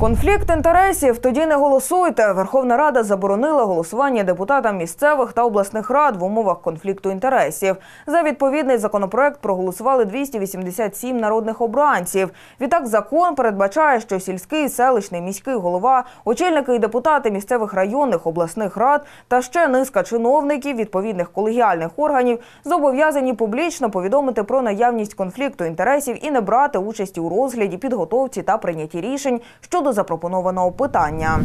Конфлікт інтересів тоді не голосуйте. Верховна Рада заборонила голосування депутатам місцевих та обласних рад в умовах конфлікту інтересів. За відповідний законопроект проголосували 287 народних обранців. Відтак закон передбачає, що сільський, селищний, міський голова, очільники і депутати місцевих районних обласних рад та ще низка чиновників відповідних колегіальних органів зобов'язані публічно повідомити про наявність конфлікту інтересів і не брати участі у розгляді, підготовці та прийнятті рішень щодо запропонованого питання.